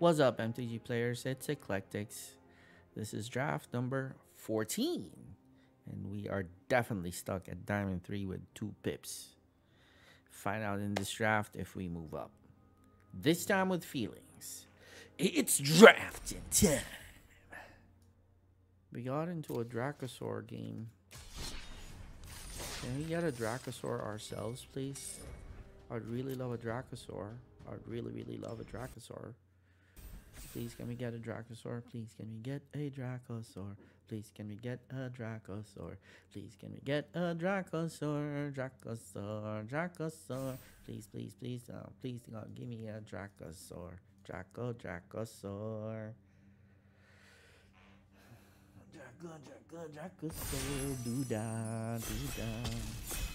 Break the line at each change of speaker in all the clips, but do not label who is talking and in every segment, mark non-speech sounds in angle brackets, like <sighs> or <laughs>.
What's up, MTG players? It's Eklectix. This is draft number 14. And we are definitely stuck at Diamond 3 with two pips. Find out in this draft if we move up. This time with feelings. It's drafting time. We got into a Dracosaur game. Can we get a Dracosaur ourselves, please? I'd really love a Dracosaur. I'd really, really love a Dracosaur. Please, can we get a Dracosaur? Please, can we get a Dracosaur? Please, can we get a Dracosaur? Please, can we get a Dracosaur? Dracosaur, Dracosaur. Please, please, please, uh, please, uh, give me a Dracosaur. Draco, Dracosaur. Draco, Draco, Dracosaur. Do da, do da.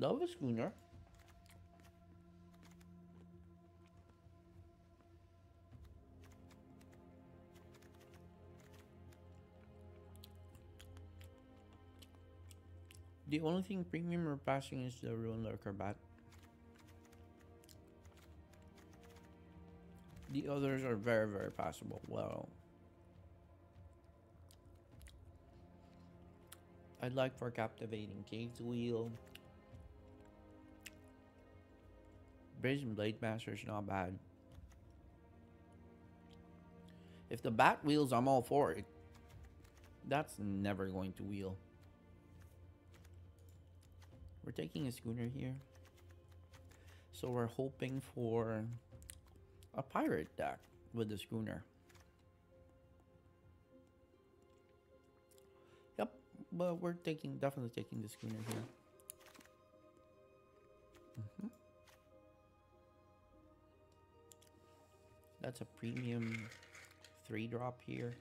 Love a schooner. The only thing premium or passing is the Ruin Lurker Bat. The others are very, very passable. Well, I'd like for captivating Cave's Wheel. Brazen Blade Master is not bad. If the bat wheels, I'm all for it. That's never going to wheel. We're taking a schooner here. So we're hoping for a pirate deck with the schooner. Yep, but we're taking definitely taking the schooner here. That's a premium three drop here.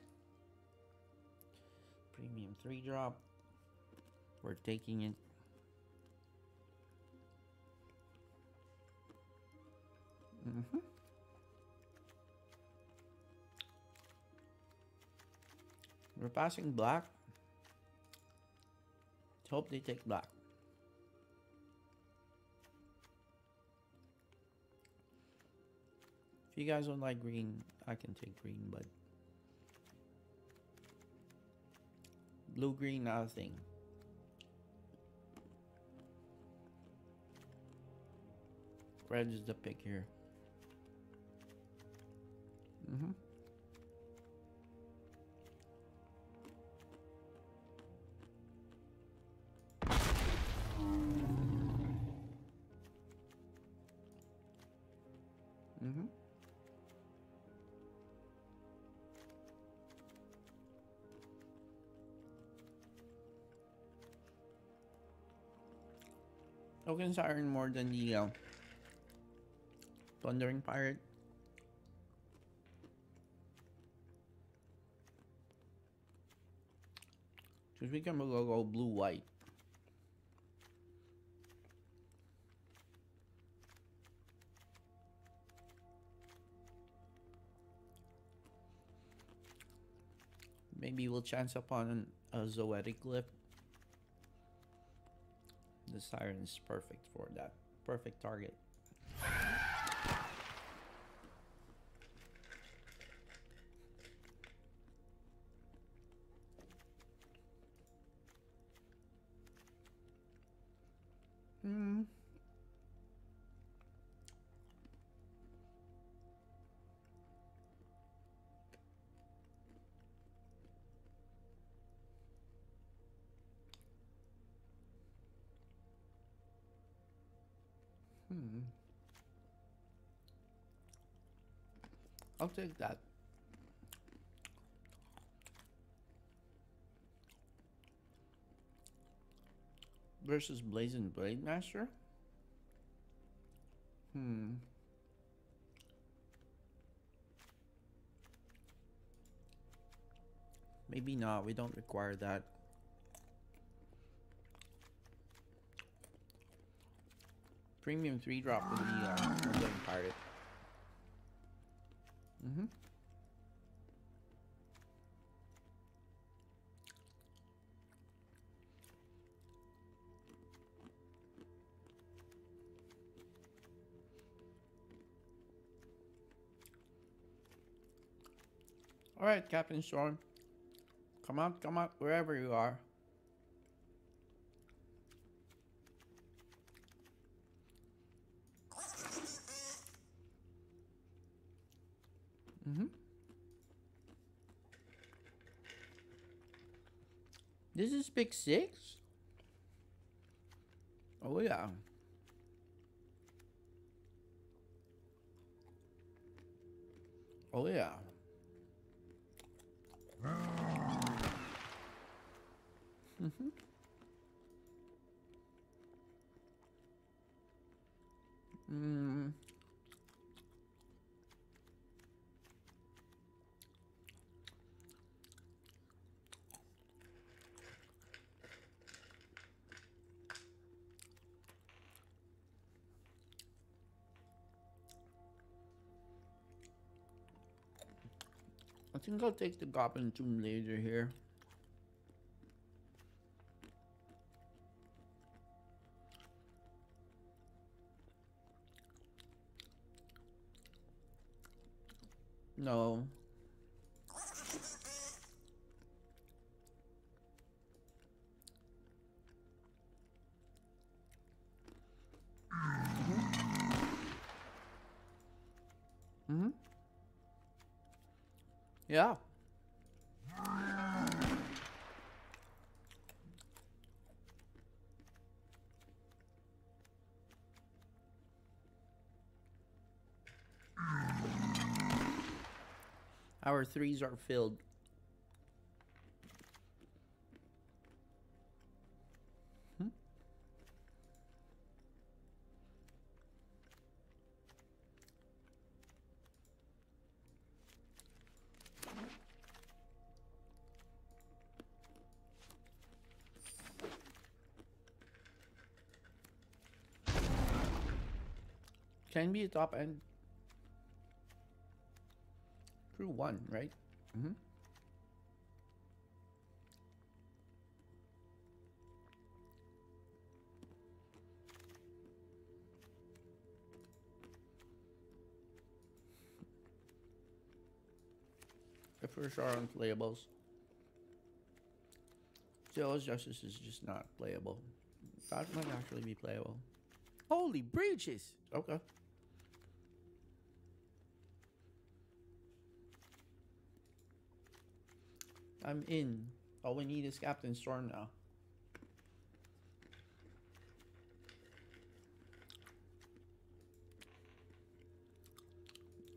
Premium three drop. We're taking it. Mm-hmm. We're passing black. Let's hope they take black. You guys don't like green, I can take green, but blue green not a thing. Red is the pick here. Mm-hmm. Oaken Siren more than the uh, Thundering Pirate. Because we can go, go blue white. Maybe we'll chance upon a Zoetic Glyph. The Siren is perfect for that. Perfect target. I'll take that. Versus Blazing Blade Master? Hmm. Maybe not. We don't require that. Premium 3 drop with the uh, Pirate. Mm-hmm. Alright, Captain Storm. Come out, come out, wherever you are. Mm-hmm. This is pick six? Oh yeah. Oh yeah. Mm-hmm. Mm. I think I'll take the Goblin Tomb Raider here. No. Yeah. Our threes are filled. Can be a top end. Crew one, right? Mm-hmm. The first are unplayables. Zealous Justice is just not playable. That might actually be playable.
Holy breeches!
Okay. I'm in. All we need is Captain Storm now.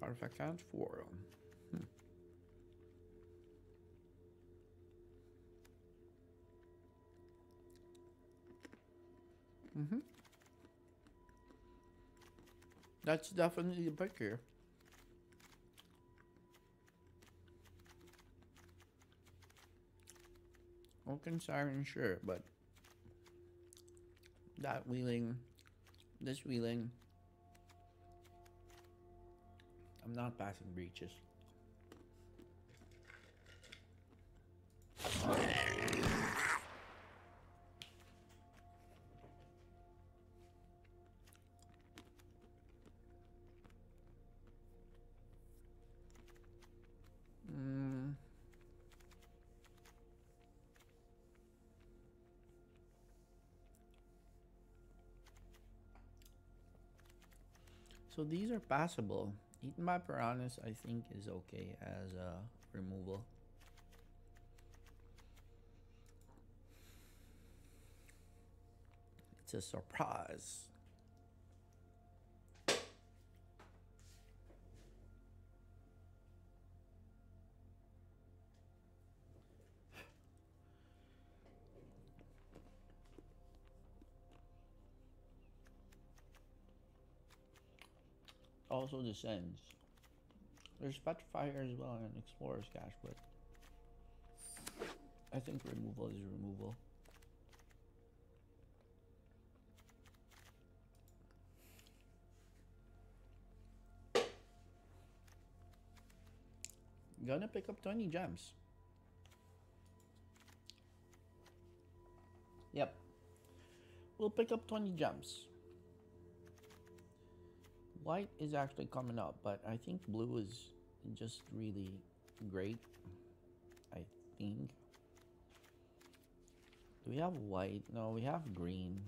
Artifact count four. Hmm. Mm-hmm. That's definitely the pick here. Oaken Siren, sure, but that wheeling, this wheeling, I'm not passing breeches. So these are passable. Eaten by piranhas, I think, is okay as a removal. It's a surprise. also descends. There's petrifier as well and Explorer's Cache, but I think removal is removal. Gonna pick up 20 gems. Yep. We'll pick up 20 gems. White is actually coming up, but I think blue is just really great. I think. Do we have white? No, we have green.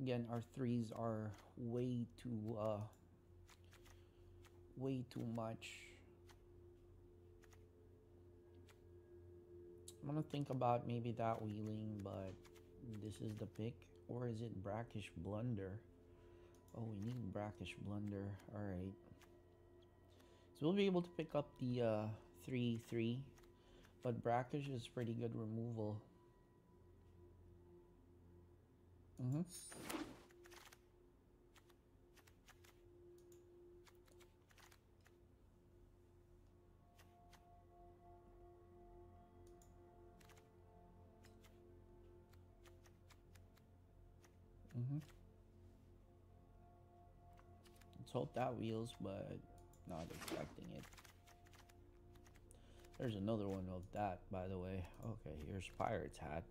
Again, our threes are way too, uh, way too much. I'm gonna think about maybe that wheeling, but this is the pick. Or is it brackish blunder? Oh, we need brackish blunder. Alright. So we'll be able to pick up the uh, 3 3. But brackish is pretty good removal. Mm-hmm. Mm-hmm. Hope that wheels, but not expecting it. There's another one of that, by the way. Okay, here's Pirate's hat.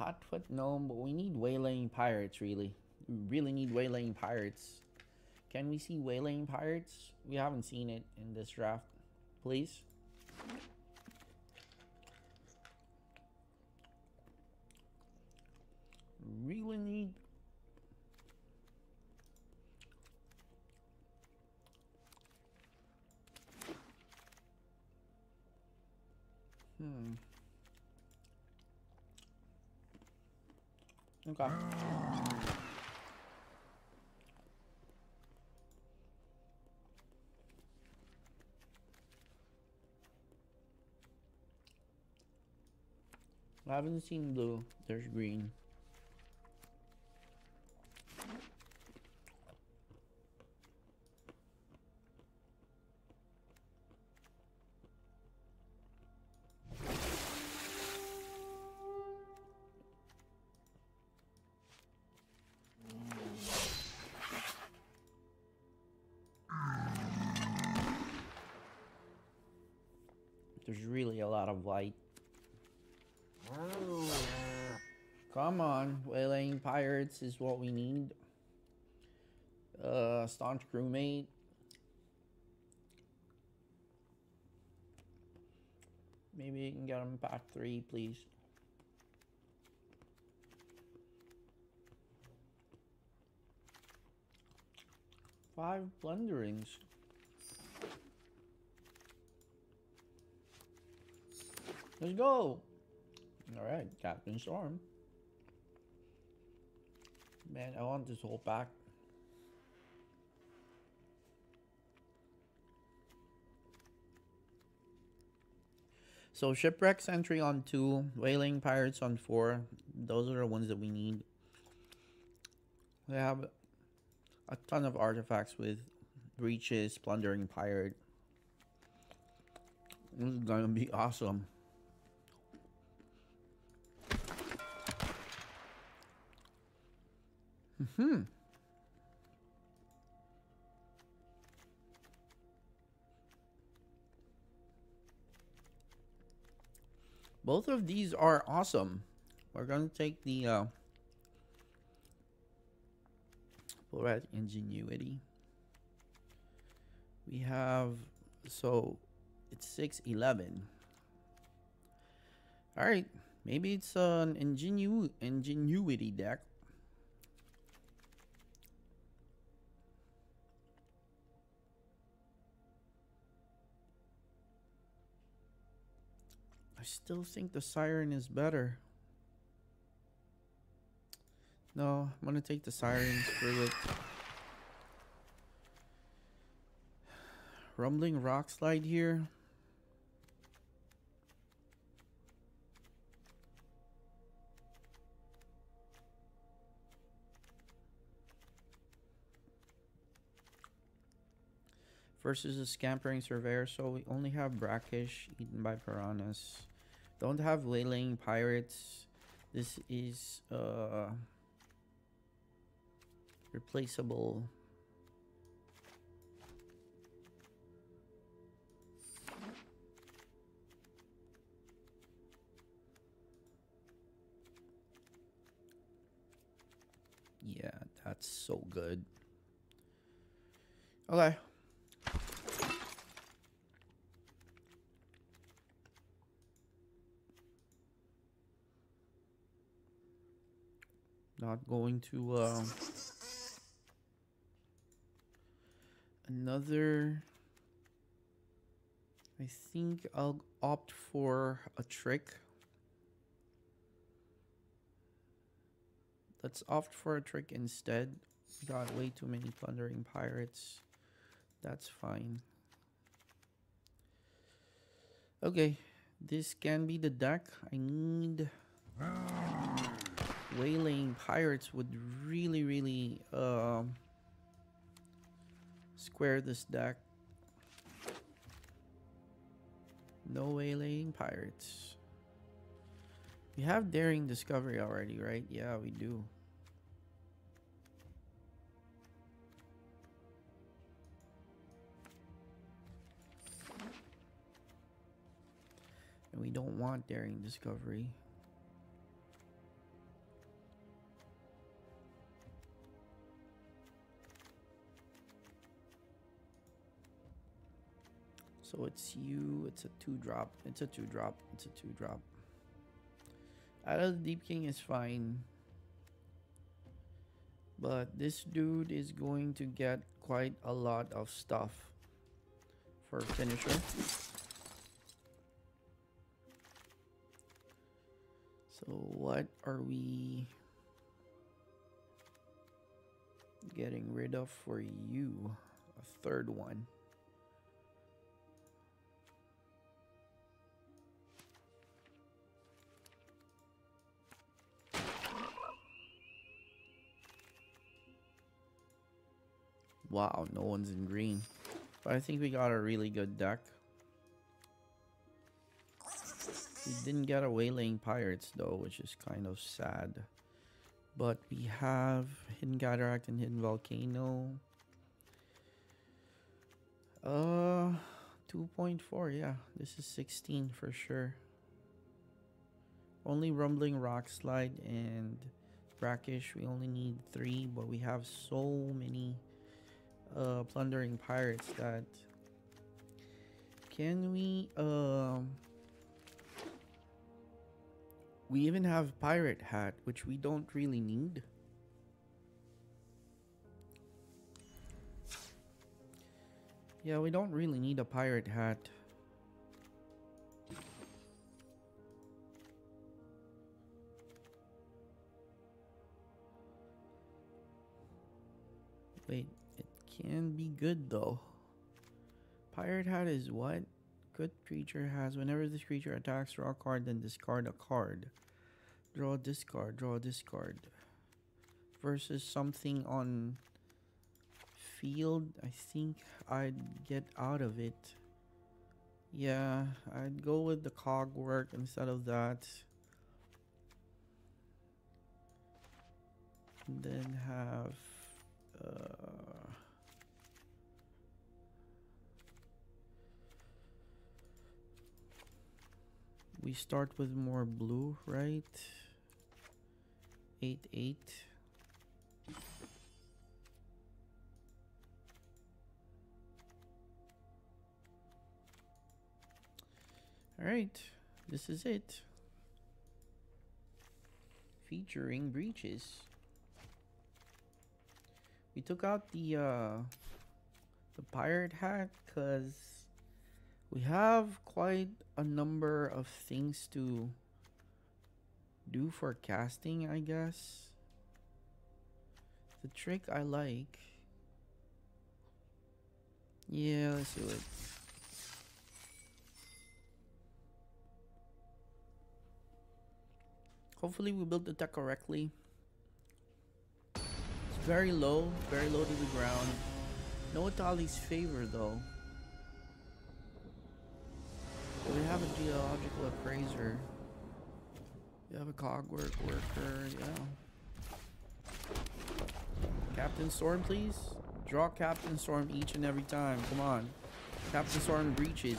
Hotfoot Gnome, but we need Waylaying Pirates, really. We really need Waylaying Pirates. Can we see Waylaying Pirates? We haven't seen it in this draft. Please? Really need... Hmm. Okay. I haven't seen blue. There's green. White. Come on, waylaying pirates is what we need. Uh, staunch crewmate. Maybe you can get him back three, please. Five blunderings. Let's go. All right, Captain Storm. Man, I want this whole pack. So Shipwreck Sentry on two, waylaying pirates on four. Those are the ones that we need. We have a ton of artifacts with breeches, plundering pirate. This is gonna be awesome. Hmm. Both of these are awesome. We're gonna take the uh Red Ingenuity. We have so it's six eleven. All right, maybe it's an ingenu ingenuity deck. I still think the siren is better. No, I'm gonna take the siren. Screw it. Rumbling rock slide here. Versus a scampering surveyor, so we only have brackish eaten by piranhas. Don't have waylaying pirates. This is uh replaceable. Yeah, that's so good. Okay. Not going to uh, another. I think I'll opt for a trick. Let's opt for a trick instead. Got way too many plundering pirates. That's fine. Okay, this can be the deck. I need waylaying pirates would really, really um, square this deck. No waylaying pirates. We have daring discovery already, right? Yeah, we do. And we don't want daring discovery. So it's you, it's a two drop, it's a two drop, it's a two drop. Out of the Deep King is fine. But this dude is going to get quite a lot of stuff for finisher. So what are we getting rid of for you? A third one. Wow, no one's in green. But I think we got a really good deck. We didn't get a Waylaying Pirates though, which is kind of sad. But we have Hidden Cataract and Hidden Volcano. Uh, 2.4, yeah. This is 16 for sure. Only Rumbling Rock Slide and Brackish. We only need three, but we have so many uh, plundering pirates that can we um we even have pirate hat which we don't really need. Yeah we don't really need a pirate hat. Wait can be good though. Pirate Hat is what? Good creature has whenever this creature attacks, draw a card, then discard a card. Draw a discard, draw a discard. Versus something on field, I think I'd get out of it. Yeah, I'd go with the cog work instead of that. And then have uh start with more blue, right? 8 8. All right, this is it. Featuring breeches. We took out the uh the pirate hat cuz we have quite a number of things to do for casting, I guess. The trick I like. Yeah, let's do it. Hopefully we built the deck correctly. It's very low, very low to the ground. No Atali's favor though. We have a geological appraiser. You have a cogwork worker, yeah. Captain Storm, please. Draw Captain Storm each and every time. Come on. Captain Storm breeches.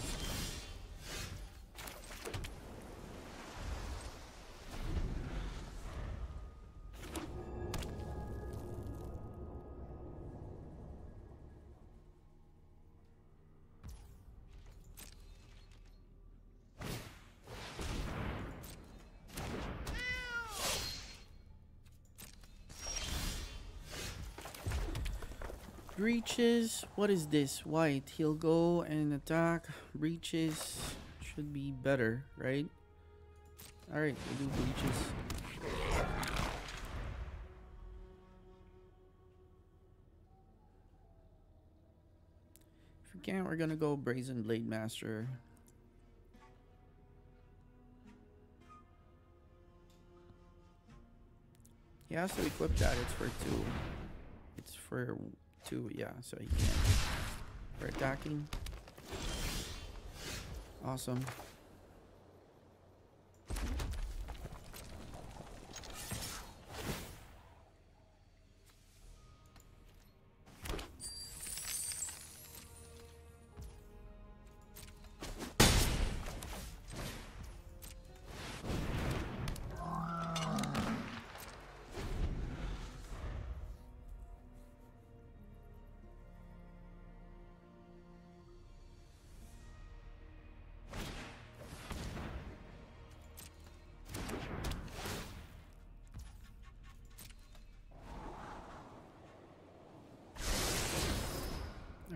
Breeches. What is this? White. He'll go and attack. Breeches should be better, right? Alright, we'll do breeches. If we can't, we're gonna go Brazen Blade Master. He has to equip that, it's for two. It's for two, yeah, so he can't. For attacking. Awesome.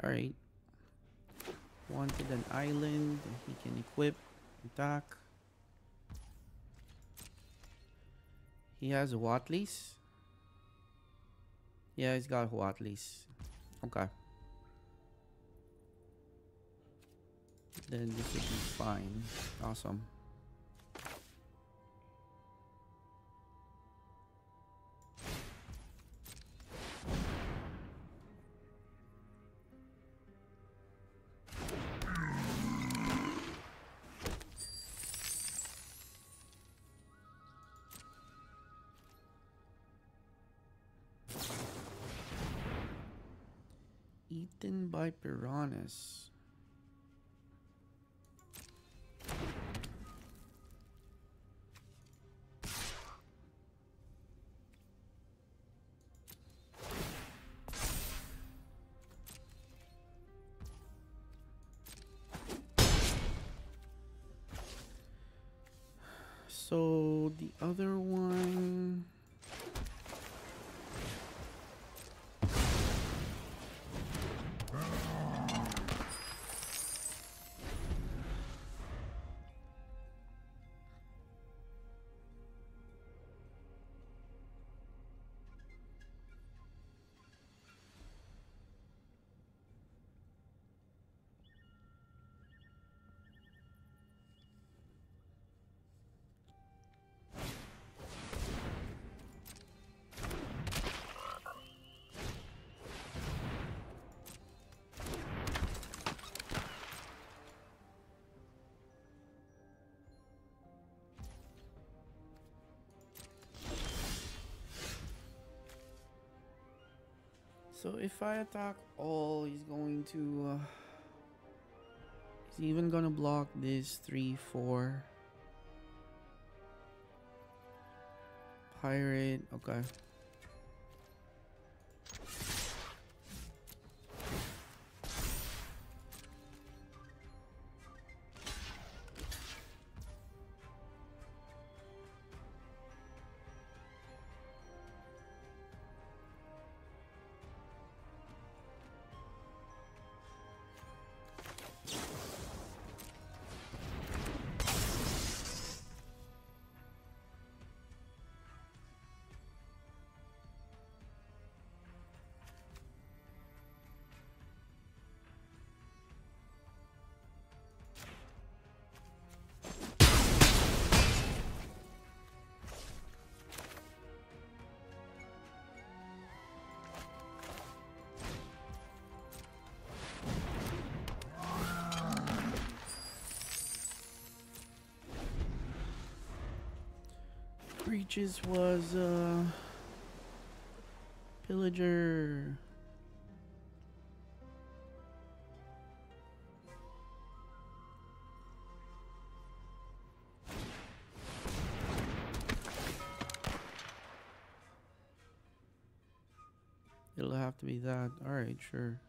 Alright. Wanted an island. He can equip, attack. He has Watleys. Yeah, he's got Watleys. Okay. Then this would be fine. Awesome. By So if I attack all, he's going to. Uh, he's even gonna block this three, four. Pirate. Okay. Breeches was uh Pillager. It'll have to be that. Alright, sure.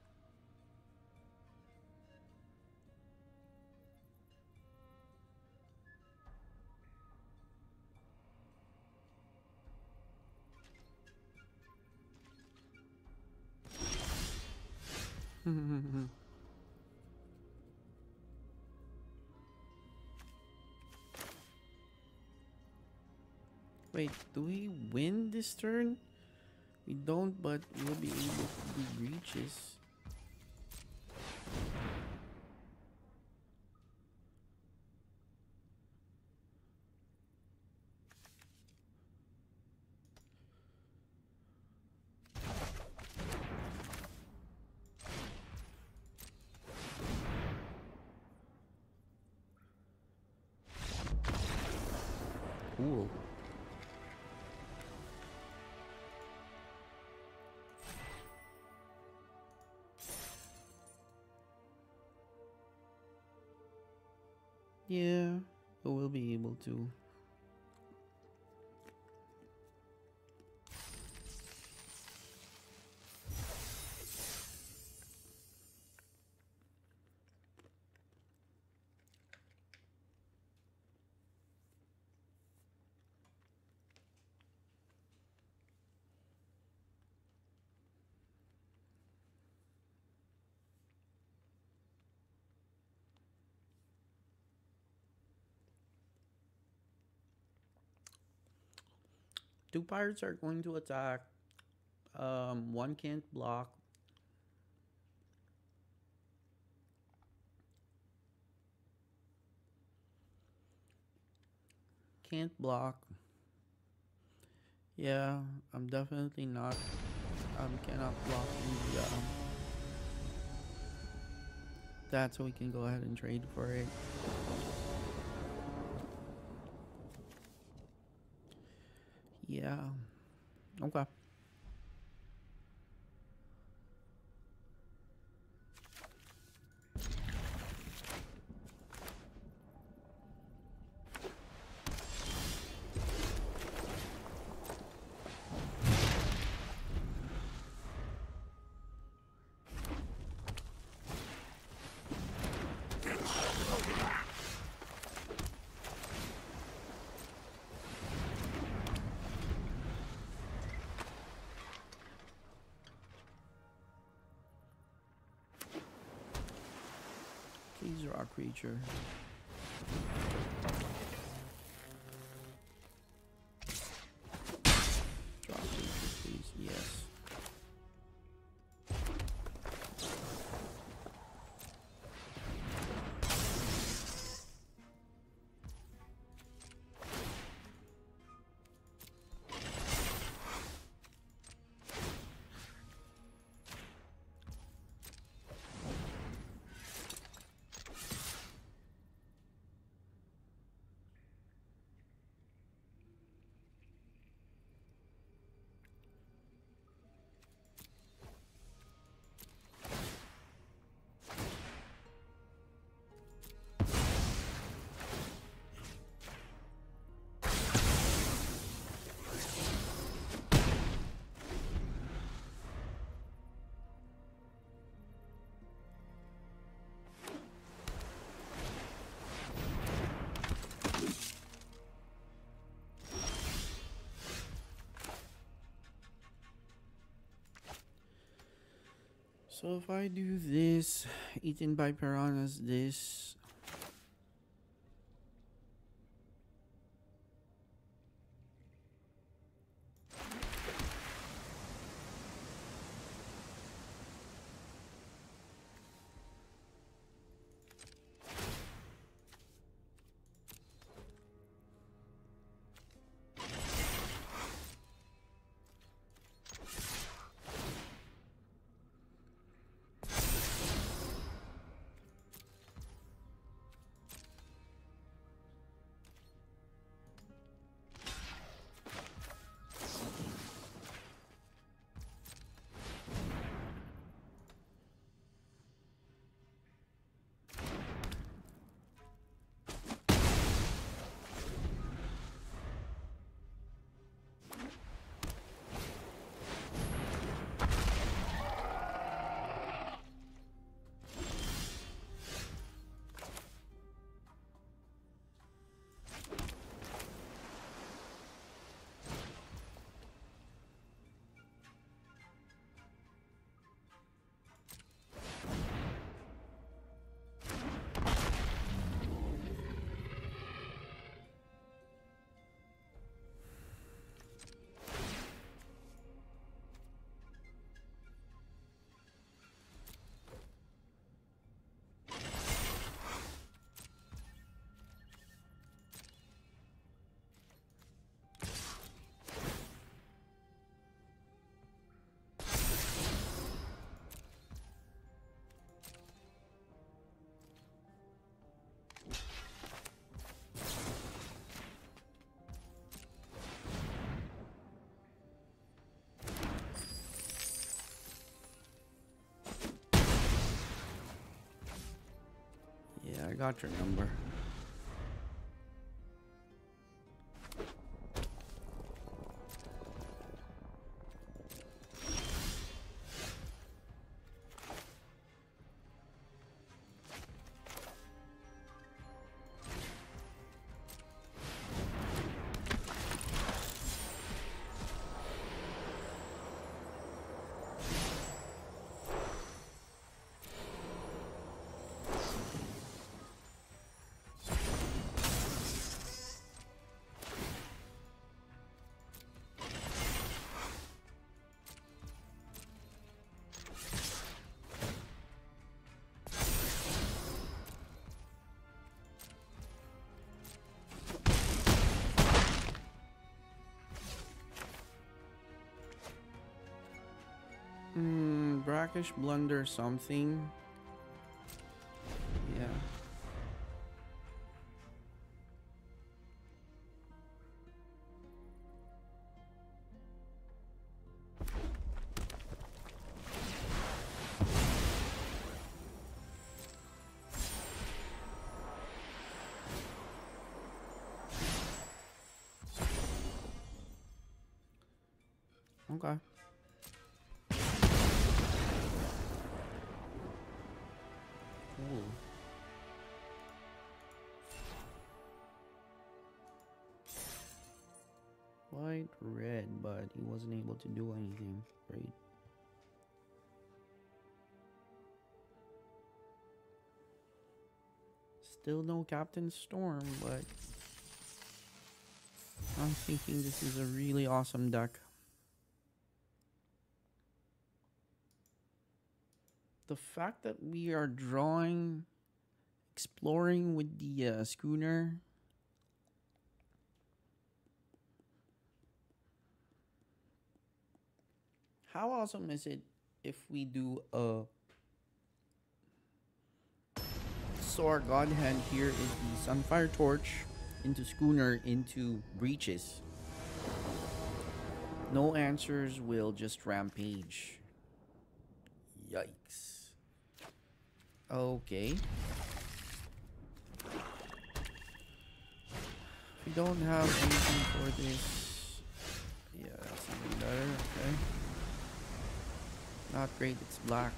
Wait, do we win this turn? We don't, but we'll be able to do breeches. Two pirates are going to attack. Um, one can't block. Can't block. Yeah, I'm definitely not. Um, cannot block the um, that, so we can go ahead and trade for it. Yeah. Okay. Creature. So if I do this, eaten by piranhas, this. Got your number. Hmm, blunder something. To do anything. Great. Still no Captain Storm, but I'm thinking this is a really awesome deck. the fact that we are drawing, exploring with the uh, schooner. How awesome is it if we do a Sword Godhead here is the Sunfire Torch into schooner into breeches. No answers will just rampage. Yikes. Okay. We don't have anything for this. Yeah, that's even better. Okay. Not great, it's black.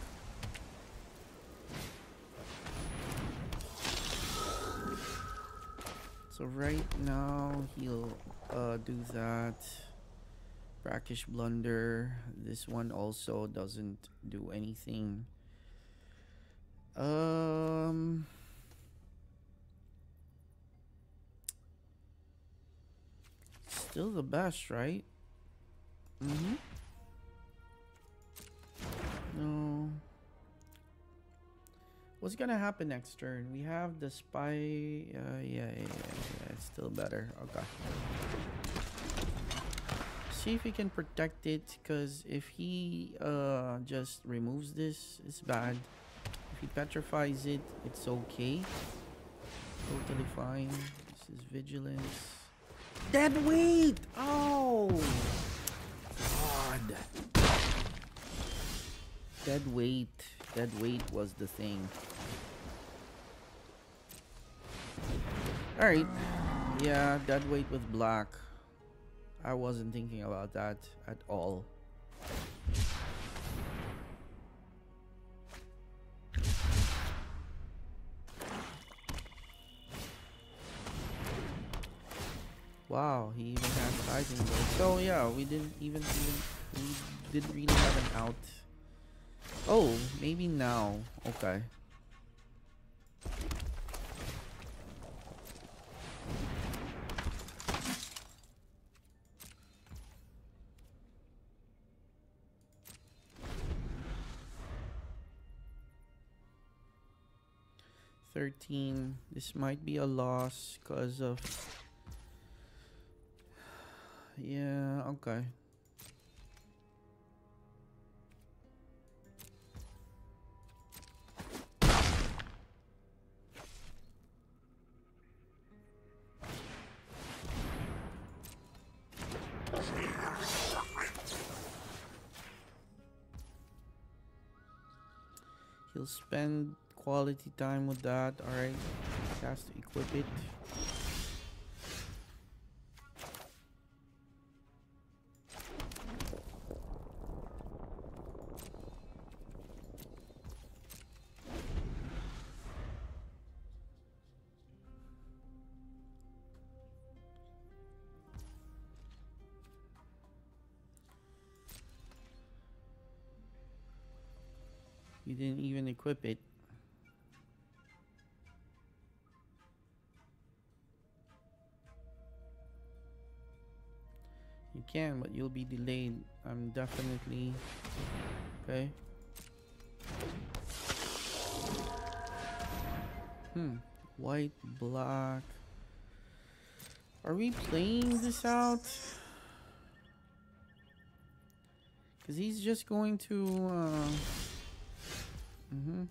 So right now he'll uh, do that. Brackish Blunder. This one also doesn't do anything. Um. Still the best, right? Mm-hmm. No. What's gonna happen next turn? We have the spy. Uh, yeah, yeah, yeah, yeah. It's still better. Okay see if we can protect it because if he uh just removes this it's bad if he petrifies it it's okay totally fine this is vigilance dead weight oh god dead weight dead weight was the thing all right yeah dead weight with black I wasn't thinking about that at all. Wow, he even has Blade. So yeah, we didn't even, even we didn't really have an out. Oh, maybe now. Okay. 13. This might be a loss because of... <sighs> Yeah, okay. Spend quality time with that, alright? has to equip it. Equip it. You can, but you'll be delayed. I'm definitely okay. Hmm. White, black. Are we playing this out? Because he's just going to. Uh, mm-hmm.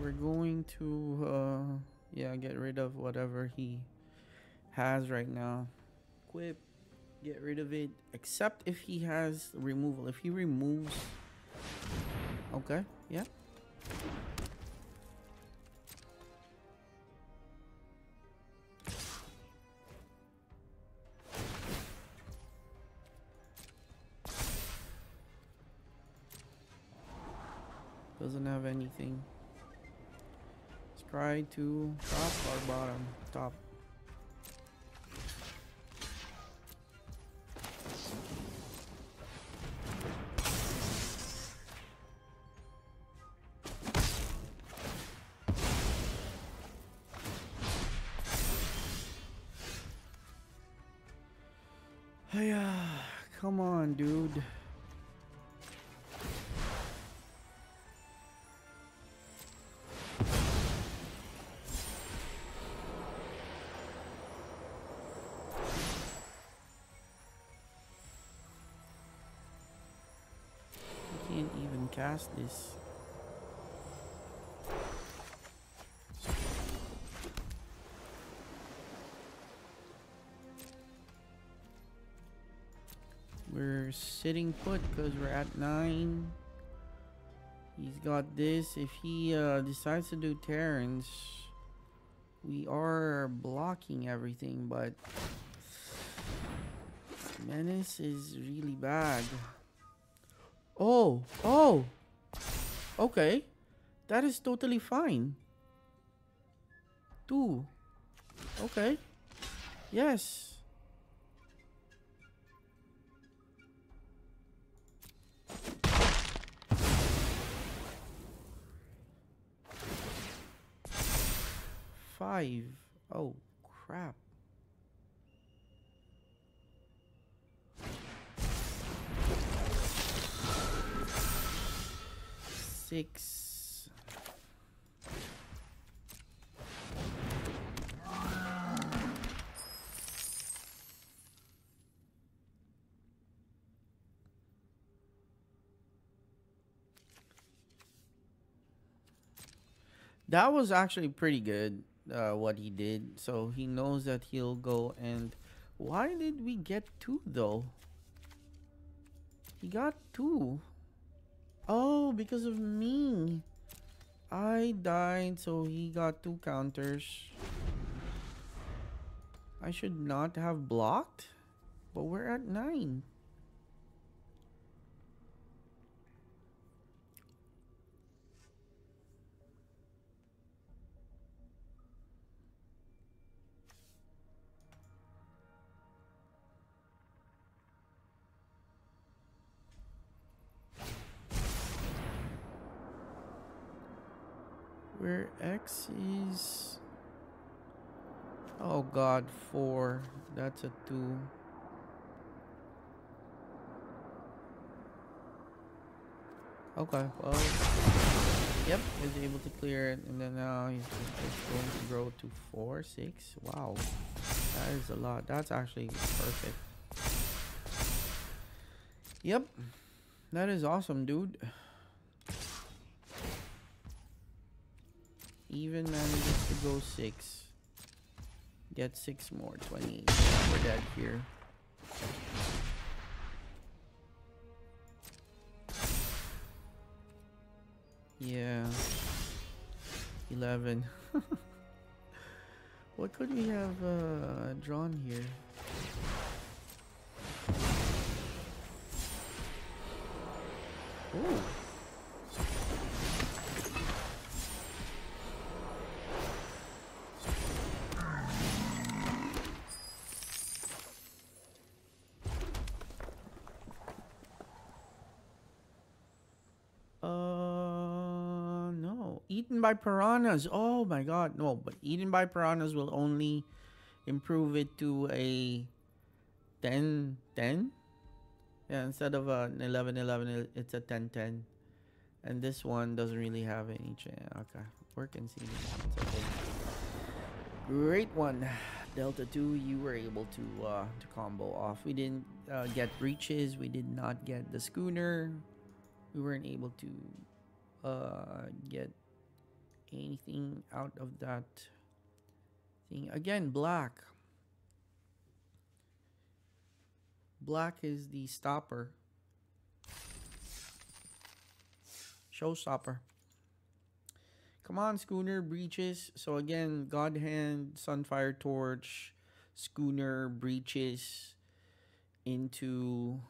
We're going to, uh, yeah, get rid of whatever he has right now. Equip, get rid of it, except if he has removal. If he removes, okay, yeah. Doesn't have anything. Let's try to top or bottom. Top. Cast this. We're sitting put because we're at nine. He's got this. If he uh, decides to do Terrans, we are blocking everything, but Menace is really bad. Oh, oh, okay. That is totally fine. Two. Okay. Yes. Five. Oh, crap. Six. That was actually pretty good, uh, what he did. So he knows that he'll go and... Why did we get two, though? He got two. Oh, because of me. I died, so he got two counters. I should not have blocked, but we're at nine. X is... Oh god, 4. That's a 2. Okay, well... Yep, was able to clear it, and then now he's just going to grow to 4, 6. Wow. That is a lot. That's actually perfect. Yep. That is awesome, dude. even manages to go six. Get six more, 28. We're dead here. Yeah. 11. <laughs> what could we have uh, drawn here? Ooh. By piranhas. Oh my god. No, but eaten by piranhas will only improve it to a 10 10. Yeah, instead of an 11 11, it's a 10 10. And this one doesn't really have any chance. Okay, work and see. Okay. Great one. Delta 2, you were able to uh, to combo off. We didn't uh, get breeches. We did not get the schooner. We weren't able to uh, get anything out of that thing. Again, black. Black is the stopper. Showstopper. Come on, Schooner, Breeches. So again, God Hand, Sunfire Torch, Schooner, Breeches into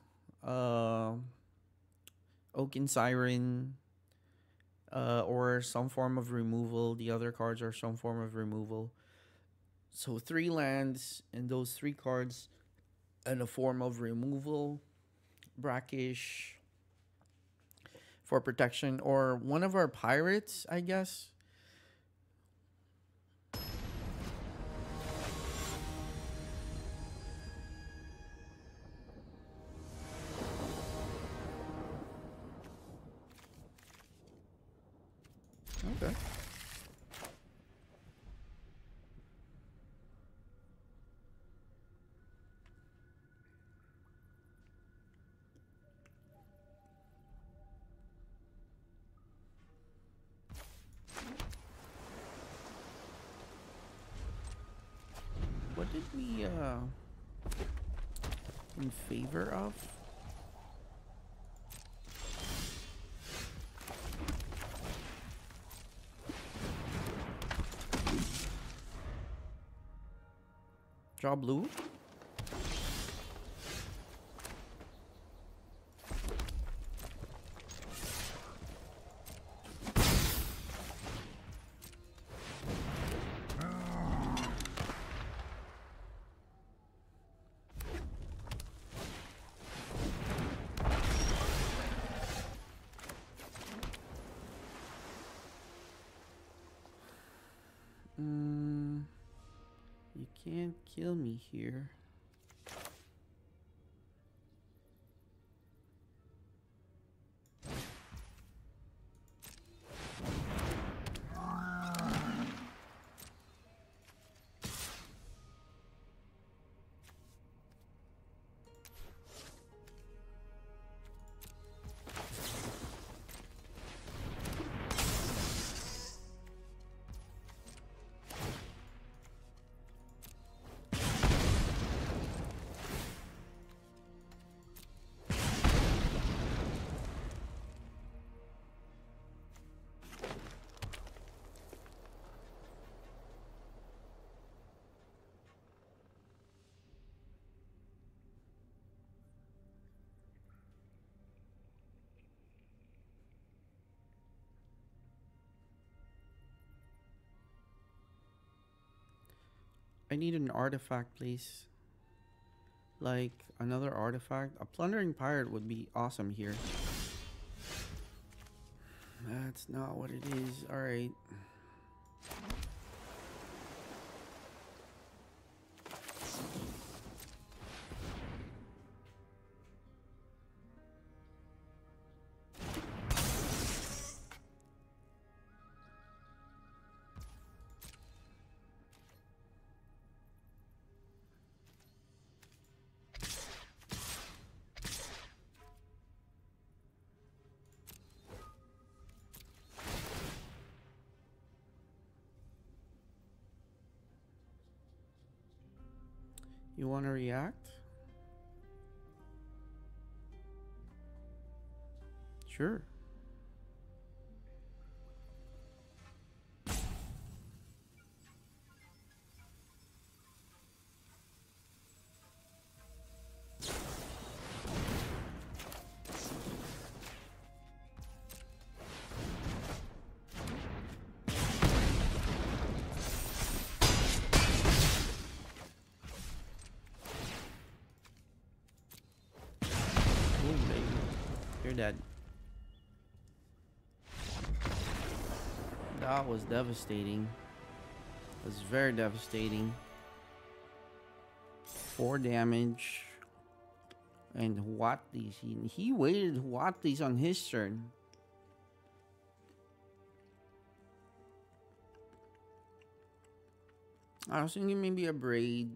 uh, Oaken Siren uh, or some form of removal. The other cards are some form of removal. So three lands and those three cards and a form of removal. Brackish for protection or one of our pirates, I guess. Blue? Here. I need an artifact, please. Like another artifact. A plundering pirate would be awesome here. That's not what it is. Alright. You want to react? Sure. You're dead. That was devastating. It was very devastating. Four damage. And Huatlis. He, he waited Huatlis on his turn. I was thinking maybe Abrade.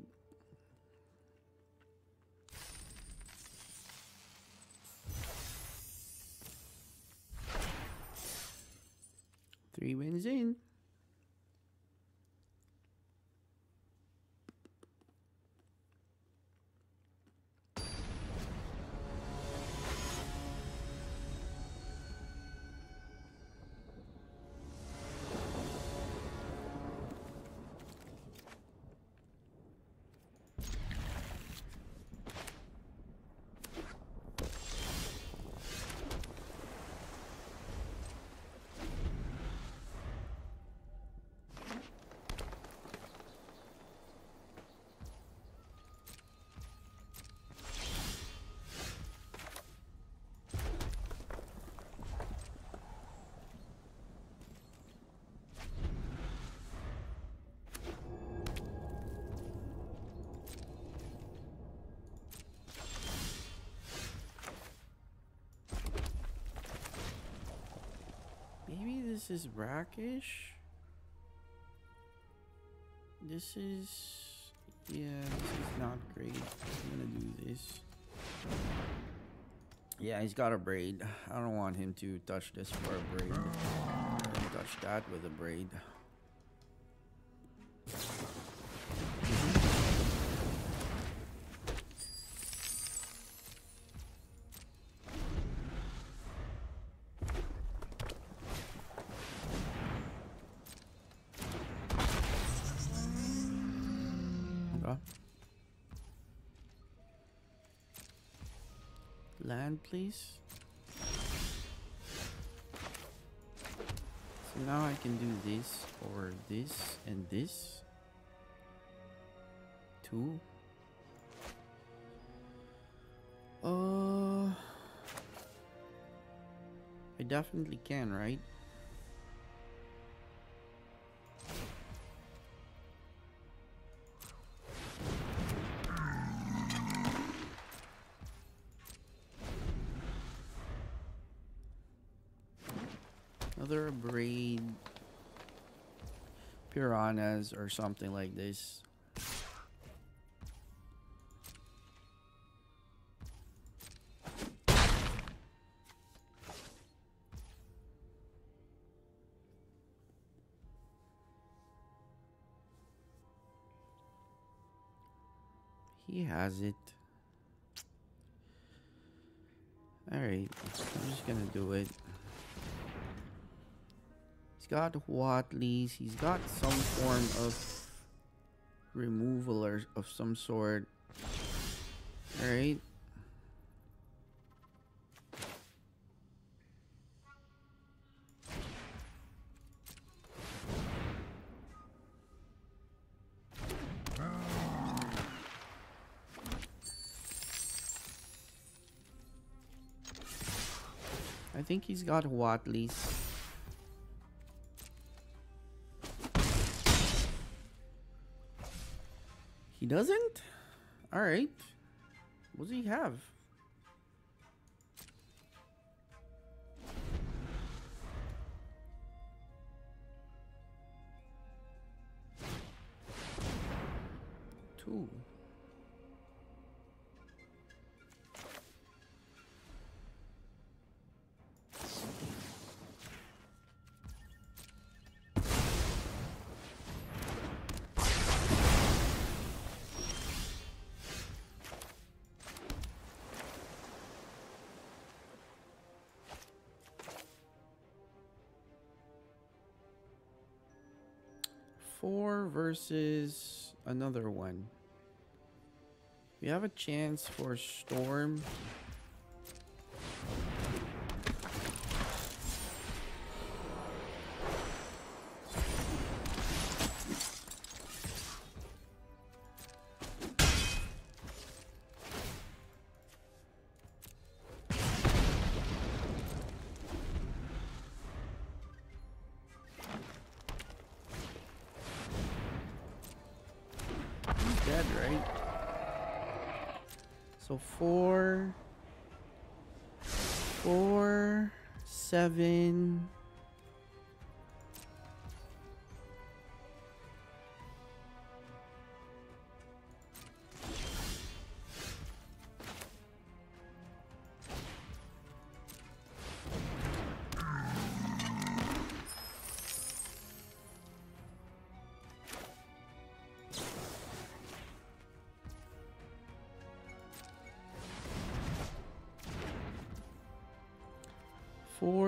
Three wins in. This is brackish. This is yeah, this is not great. I'm gonna do this. Yeah, he's got Abrade. I don't want him to touch this for Abrade. Touch that with Abrade. Please. So now I can do this or this and this. Two. Uh, I definitely can, right? Piranhas or something like this. He has it. Alright, I'm just gonna do it. Got Huatli's. He's got some form of removal or of some sort. Alright. I think he's got Huatli's. Doesn't? Alright. What does he have? Two. Four versus another one. We have a chance for Storm.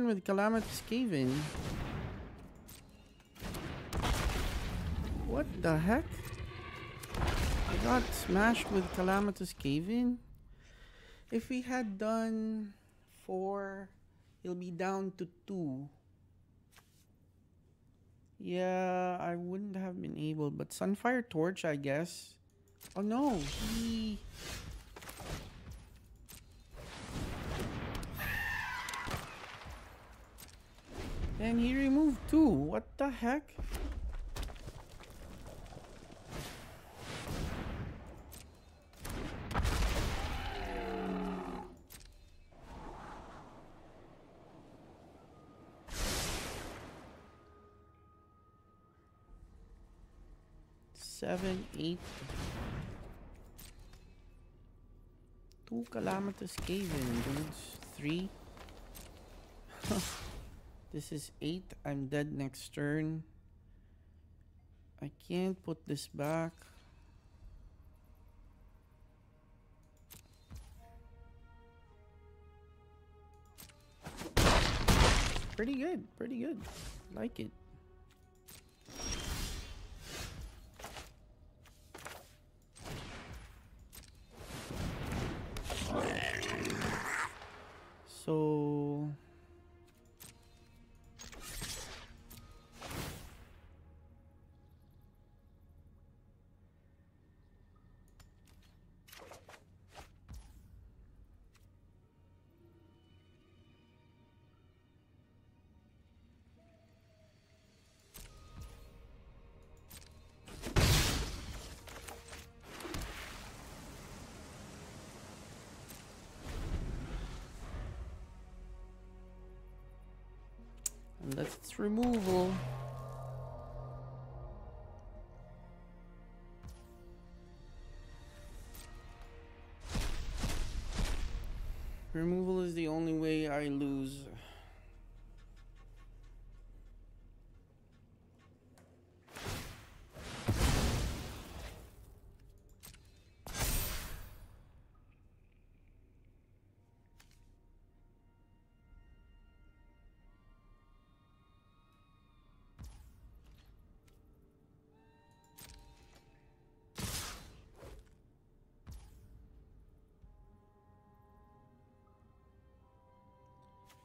Again with Calamitous Cave-In. What the heck? I got smashed with Calamitous Cave-In. If we had done four, he'll be down to two. Yeah, I wouldn't have been able, but Sunfire Torch, I guess. Oh no, he. And he removed two. What the heck? Seven, eight. Two calamitous cave-in, dudes. Three. <laughs> this is eight. I'm dead next turn. I can't put this back. Pretty good, pretty good. Like it. Its removal.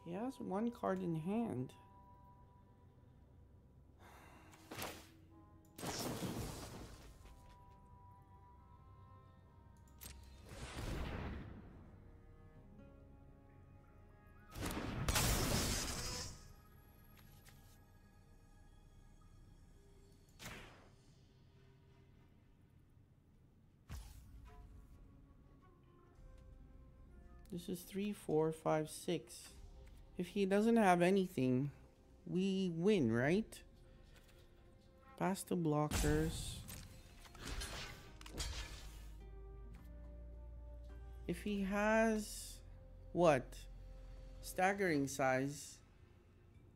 He has one card in hand. This is three, four, five, six. If he doesn't have anything, we win, right? Pass the blockers. If he has what? Staggering size.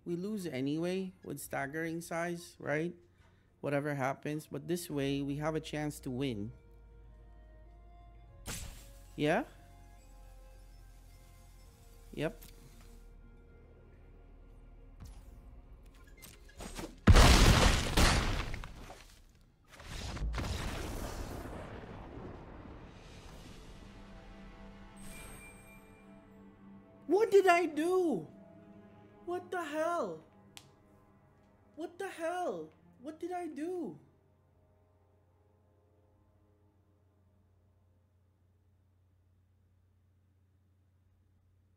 We lose anyway with staggering size, right? whatever happens. But this way, we have a chance to win. Yeah? Yep. The hell? What the hell? What did I do?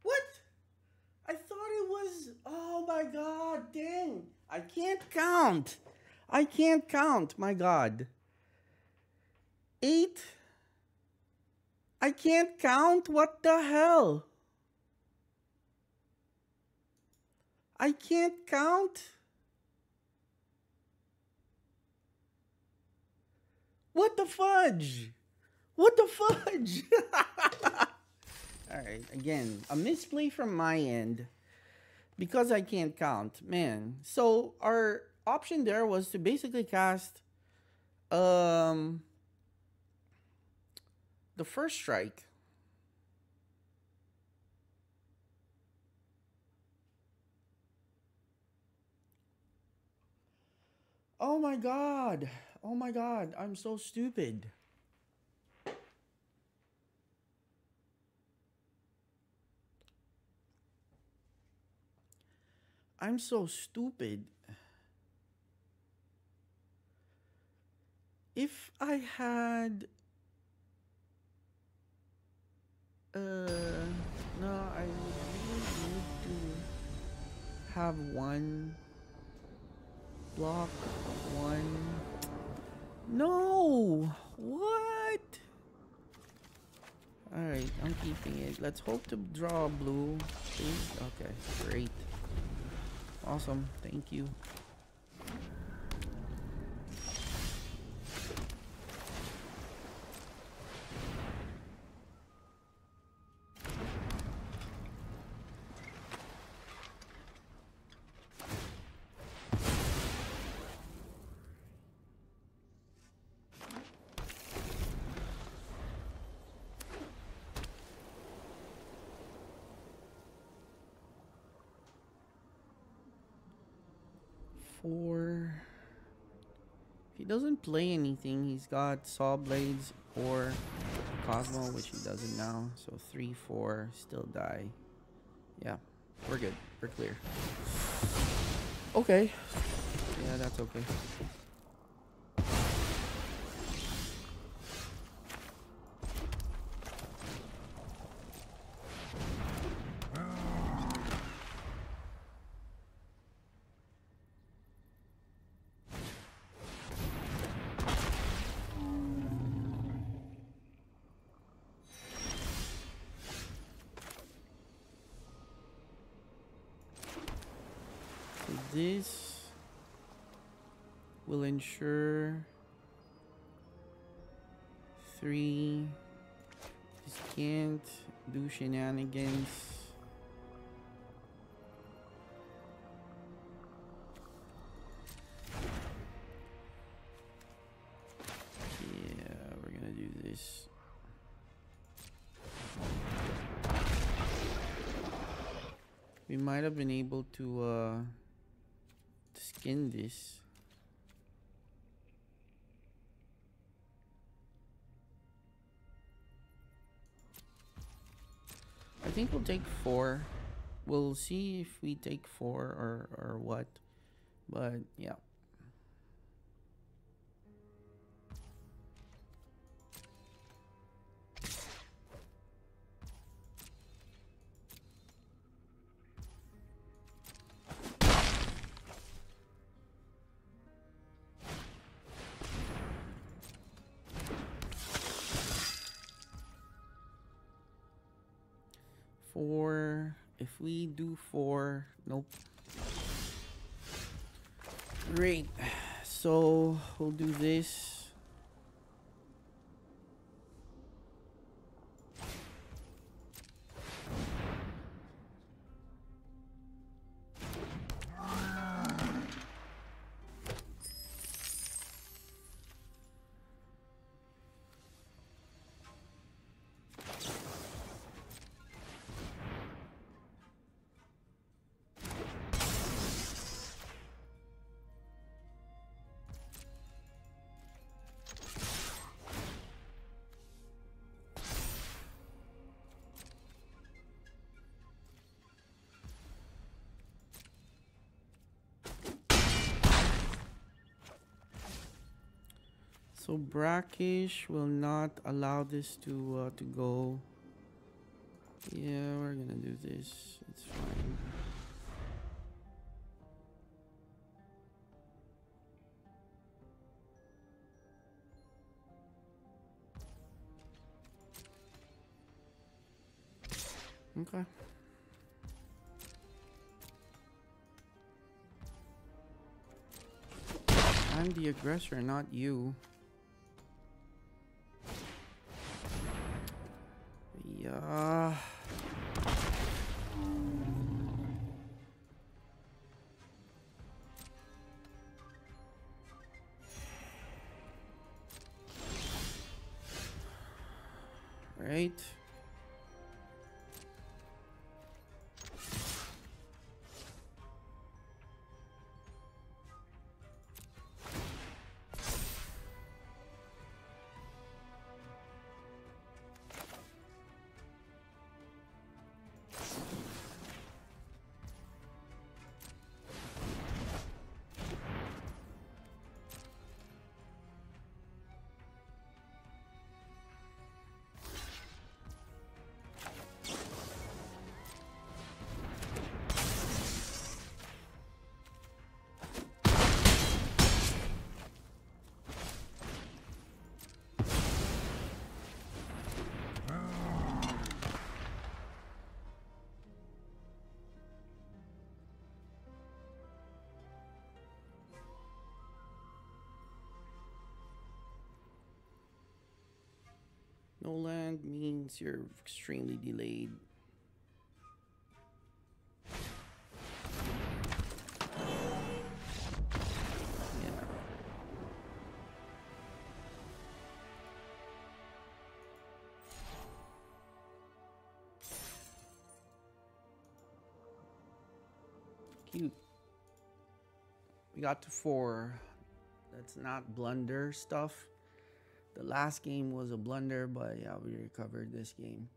What? I thought it was. Oh my god, dang. I can't count. I can't count, my god. Eight? I can't count? What the hell? I can't count? What the fudge? What the fudge? <laughs> All right, again, a misplay from my end because I can't count, man. So our option there was to basically cast um the first strike. Oh my god. Oh my god, I'm so stupid. I'm so stupid. If I had uh no, I would really need to have one block one. No. What? All right i'm keeping it. Let's hope to draw blue. Please? Okay great. Awesome. Thank you four. If he anything, he's got Saw Blades or Cosmo, which he doesn't now. So three, four, still die. Yeah, we're good. We're clear. Okay. Yeah, that's okay. Have been able to uh skin this. I think we'll take four. We'll see if we take four or or what. But yeah. Four, nope. Great. <sighs> So we'll do this. So Brackish will not allow this to uh, to go. Yeah, we're gonna do this. It's fine. Okay. I'm the aggressor, not you. Right. No land means you're extremely delayed. Cute. We got to four. That's not blunder stuff. The last game was a blunder, but yeah, we recovered this game.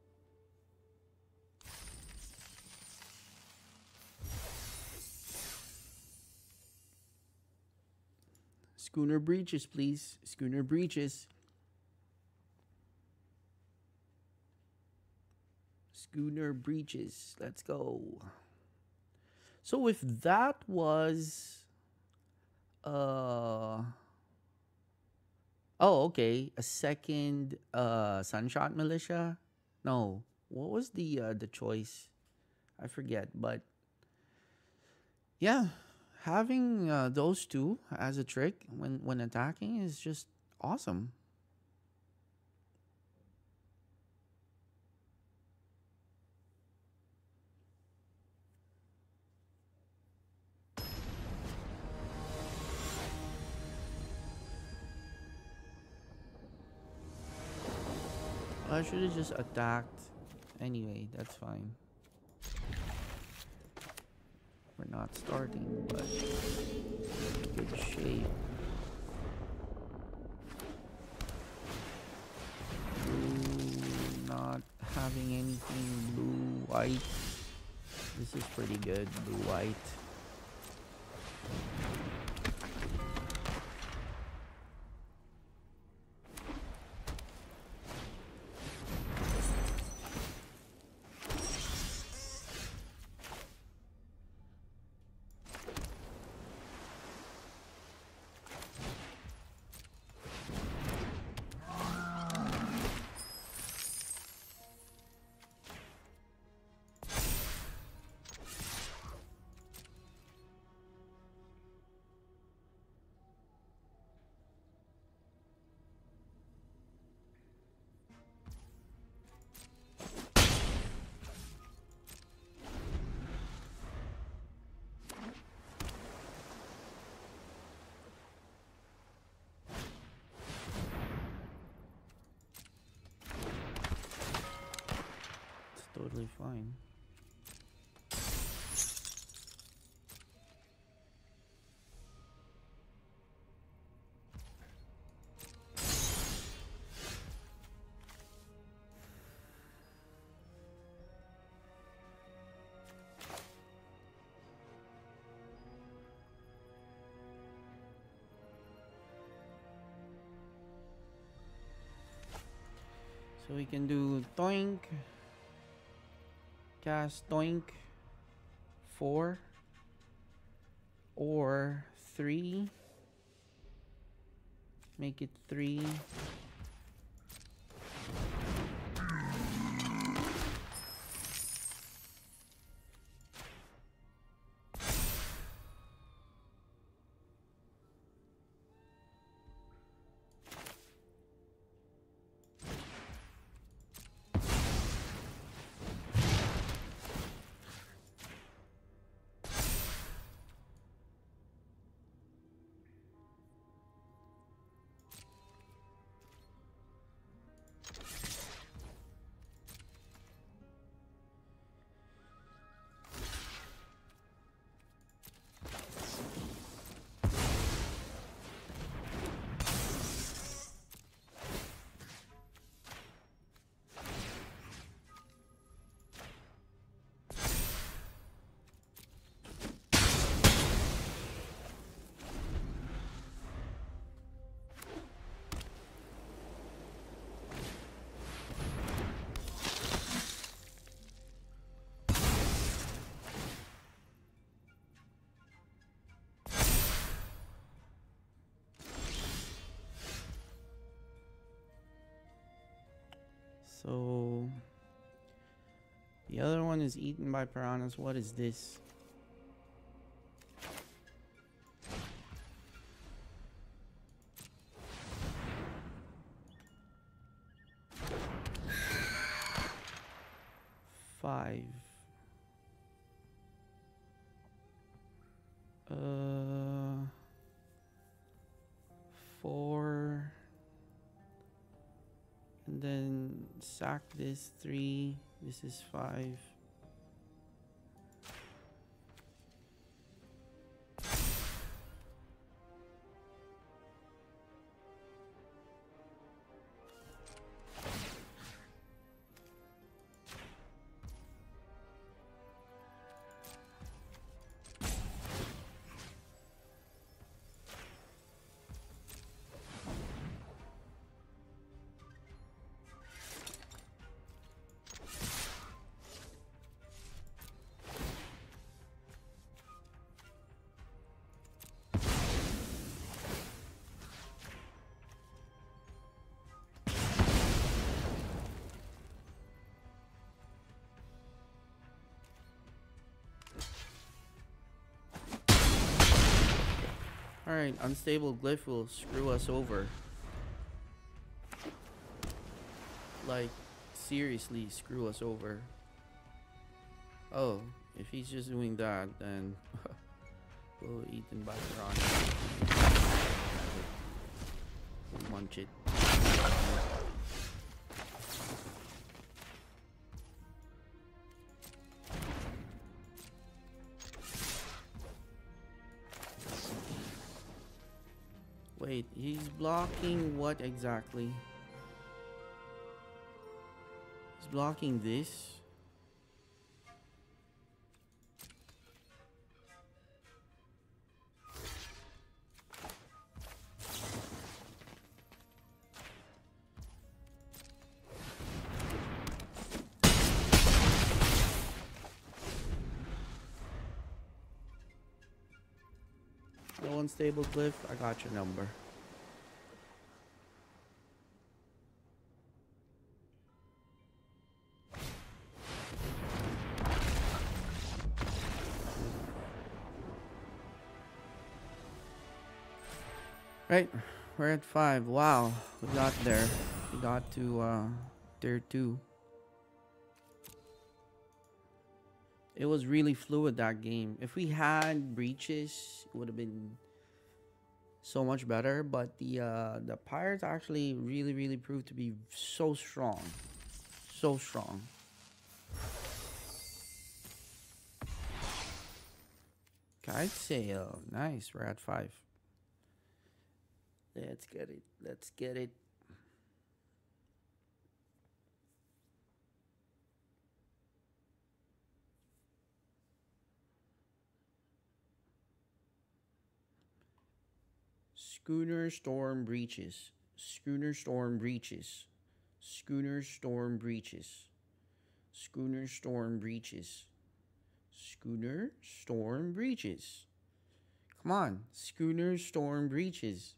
Schooner breeches, please. Schooner breeches. Schooner breeches. Let's go. So if that was uh Oh, okay. A second uh Sunshot Militia? No. What was the uh the choice? I forget, but yeah, having uh, those two as a trick when when attacking is just awesome. I should have just attacked. Anyway, that's fine. We're not starting, but good shape. Not having anything blue, white. This is pretty good, blue, white. perfectly fine. So we can do toink cast doink, four, or three. Make it three. So the other one is eaten by piranhas. What is this? This three. This is five. Alright, unstable glyph will screw us over. Like, seriously screw us over. Oh, if he's just doing that, then <laughs> we'll eat them by piranha. We'll munch it. Blocking what exactly? He's blocking this? No unstable glyph, I got your number. Right, we're at five. Wow, we got there. We got to uh, tier two. It was really fluid that game. If we had breeches, it would have been so much better. But the uh, the pirates actually really really proved to be so strong, so strong. Kite sail, nice. We're at five. Let's get it. Let's get it. Schooner storm breeches. Schooner storm breeches. Schooner storm breeches. Schooner storm breeches. Schooner storm breeches. Come on. Schooner storm breeches.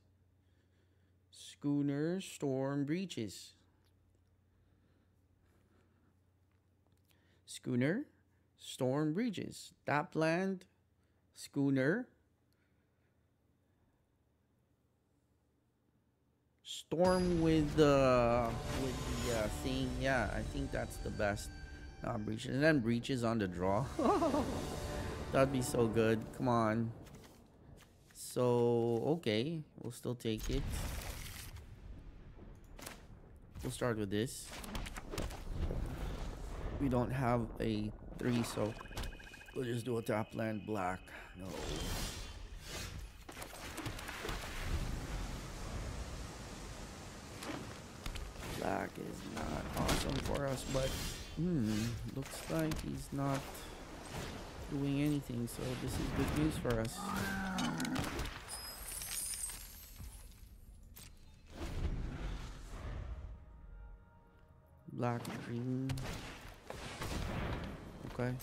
Schooner storm breeches. Schooner storm breeches. Tapland schooner storm with the with the uh, thing. Yeah, I think that's the best. Uh, breeches and then breeches on the draw. <laughs> That'd be so good. Come on. So okay, we'll still take it. We'll start with this. We don't have a three, so we'll just do a top land black. No. Black is not awesome for us, but hmm, looks like he's not doing anything, so this is good news for us. Black, green. Okay.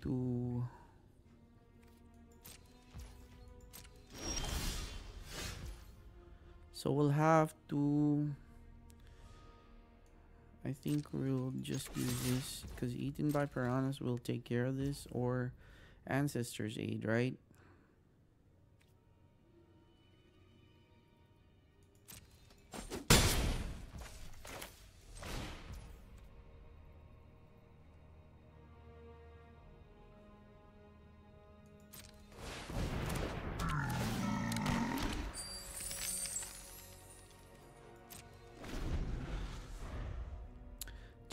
Two. So we'll have to. I think we'll just use this because eaten by piranhas will take care of this or ancestors aid, right?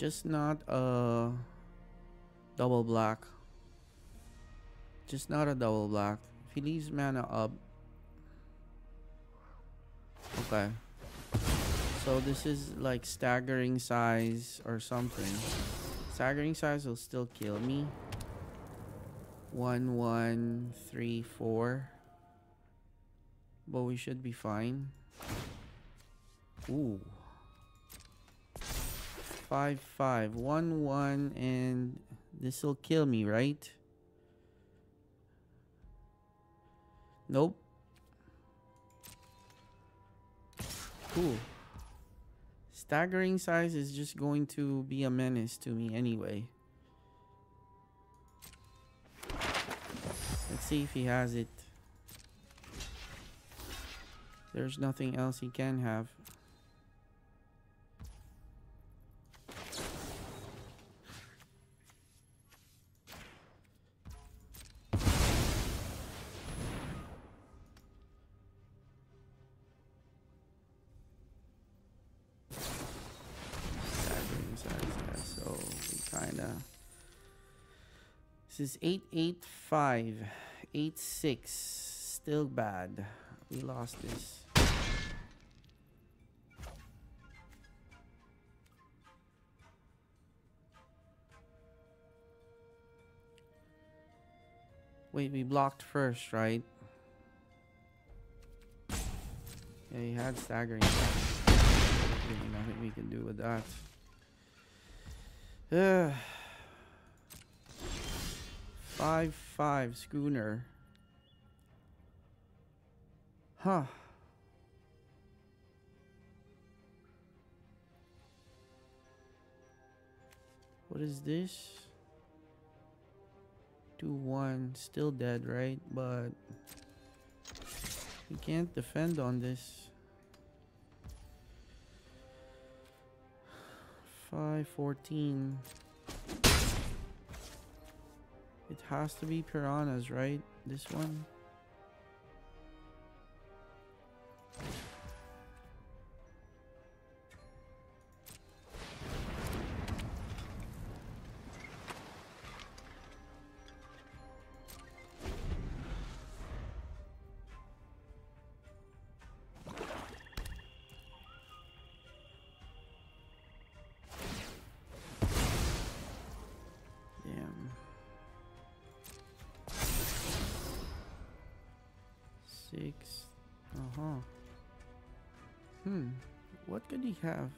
Just not a double block. Just not a double block. If he leaves mana up. Okay. So this is like staggering size or something. Staggering size will still kill me. One, one, three, four. But we should be fine. Ooh five five. One one and this will kill me right? Nope. Cool. Staggering size is just going to be a menace to me anyway. Let's see if he has it. There's nothing else he can have is 885. 86. Still bad. We lost this. Wait, we blocked first, right? Yeah, he had staggering. nothing we can do with that. <sighs> Ugh. Five five schooner. Huh. What is this? Two one, still dead, right? But we can't defend on this. Five fourteen. It has to be piranhas, right? This one? Have?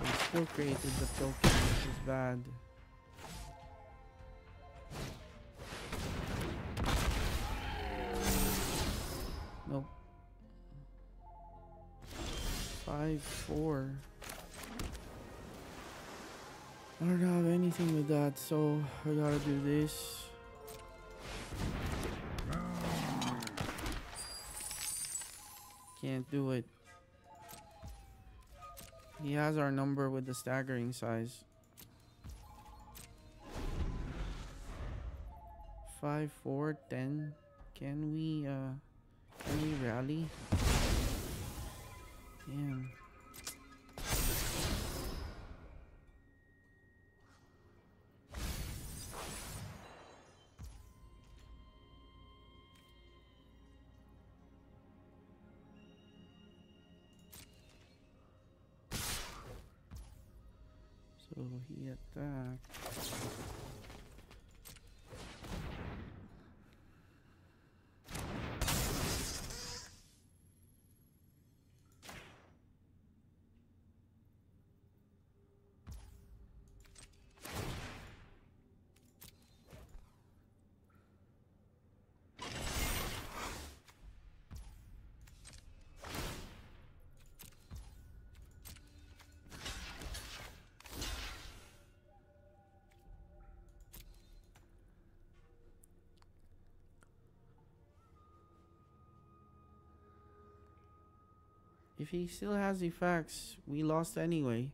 He still created the token, which is bad. Five, four. I don't have anything with that, so I gotta do this. Can't do it. He has our number with the staggering size. Five, four, ten. Can we, uh, can we rally? Damn. If he still has effects, we lost anyway.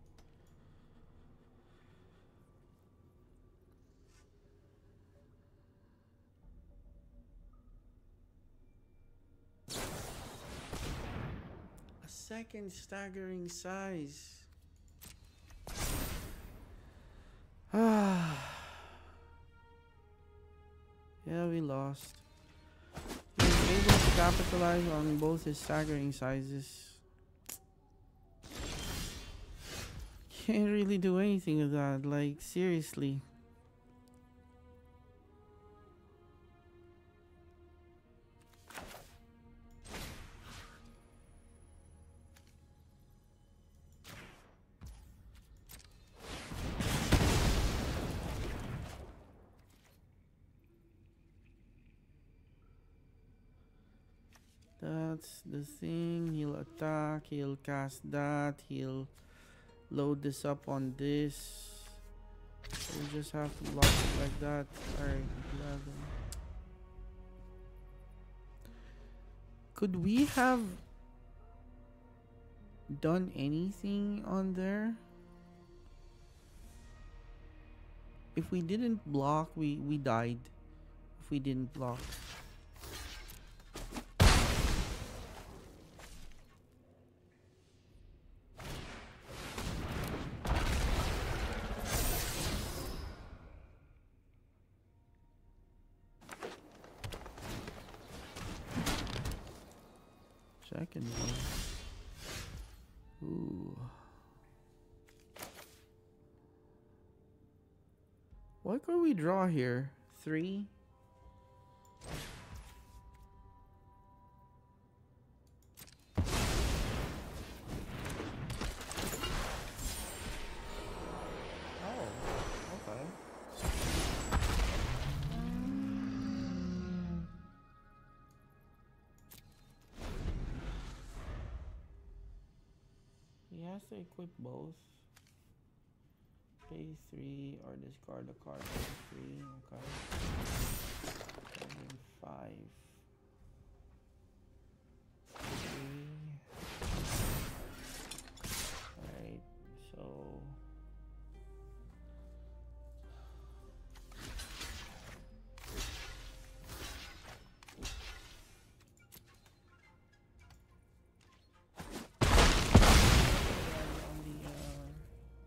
A second staggering size. Ah. <sighs> yeah, we lost. He was able to capitalize on both his staggering sizes. Can't really do anything with that, like, seriously. That's the thing. He'll attack. He'll cast that. He'll load this up on this. We just have to lock it like that. Alright, 11. Could we have done anything on there? If we didn't block, we, we died. If we didn't block. Draw here? Three? Or discard a card. Pay three, okay. Seven, five. Three. Alright, so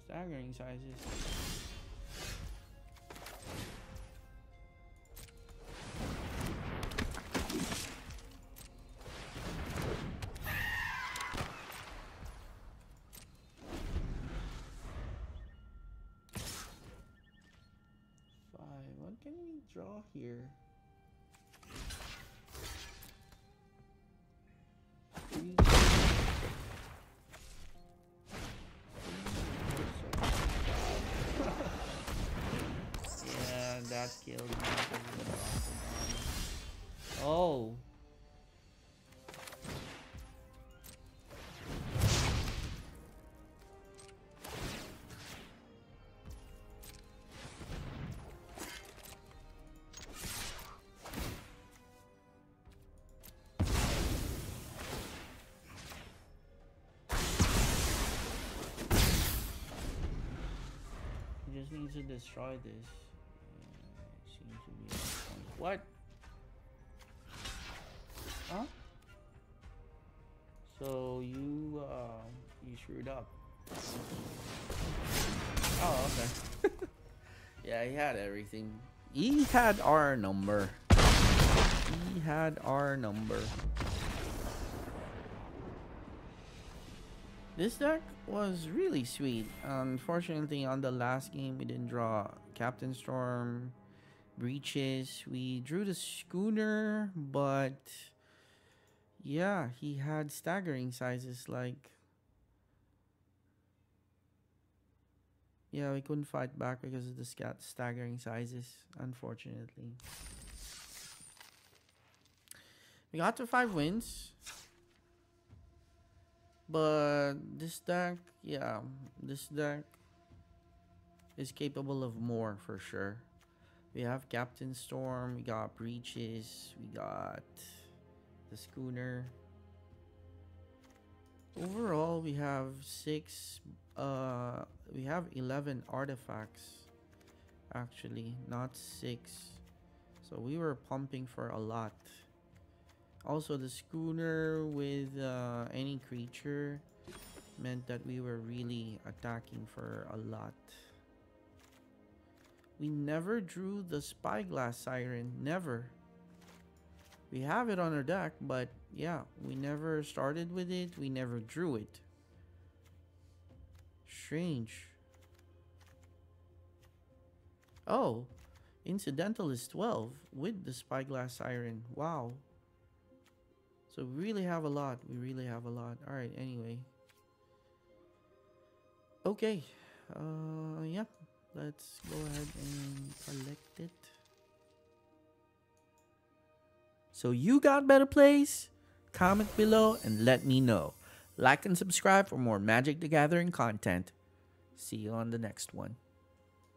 staggering sizes. Draw here? Yeah, that killed me. Needs to destroy this. Yeah, seems to be. What? Huh? So you uh, you screwed up. Oh, okay. <laughs> yeah, he had everything. He had our number. He had our number. This deck was really sweet. Unfortunately, on the last game, we didn't draw Captain Storm, Breeches. We drew the Schooner, but yeah, he had staggering sizes like. Yeah, we couldn't fight back because of the staggering sizes, unfortunately. We got to five wins. But this deck, yeah, this deck is capable of more for sure. We have Captain Storm, we got Breeches, we got the Schooner. Overall, we have six, uh, we have 11 artifacts actually, not six. So we were pumping for a lot. Also, the schooner with uh, any creature meant that we were really attacking for a lot. We never drew the spyglass siren. Never. We have it on our deck, but yeah, we never started with it. We never drew it. Strange. Oh, incidental is 12 with the spyglass siren. Wow. So we really have a lot. We really have a lot. All right. Anyway. Okay. Uh, yeah. Let's go ahead and collect it. So you got better plays? Comment below and let me know. Like and subscribe for more Magic the Gathering content. See you on the next one.